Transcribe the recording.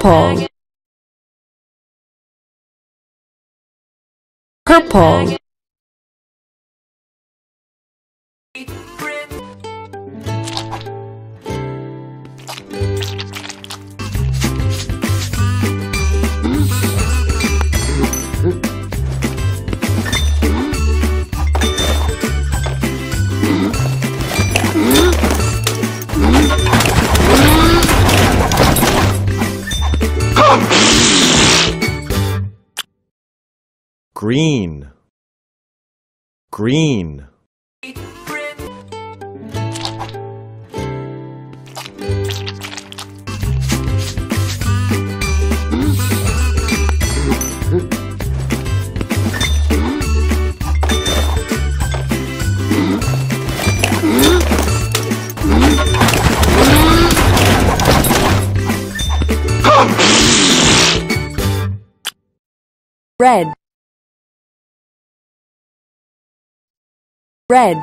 purple. Purple green. Green. Red red.